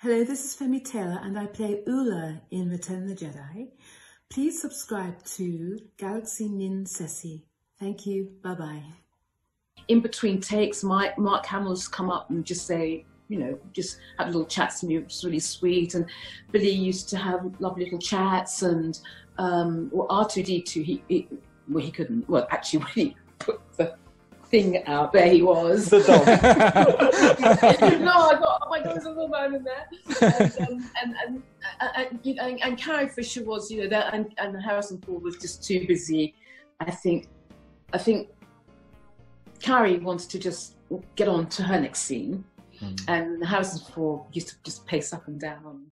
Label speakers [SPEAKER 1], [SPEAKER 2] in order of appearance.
[SPEAKER 1] Hello, this is Femi Taylor and I play Oola in Return of the Jedi. Please subscribe to Galaksinin Sesi. Thank you. Bye bye.
[SPEAKER 2] In between takes, Mike, Mark Hamill's come up and just say, you know, just have little chats to me, which was really sweet. And Billy used to have lovely little chats. And um, well, R2D2, he, he, well, he couldn't, well, actually, when he put the thing out, there he was.
[SPEAKER 3] The dog.
[SPEAKER 2] no, I got, oh my God, there's a little man in there. And, um, and, and, and, you know, and, Carrie Fisher was, you know, that, and, and Harrison Ford was just too busy. I think, I think Carrie wanted to just get on to her next scene. And Harrison Ford used to just pace up and down.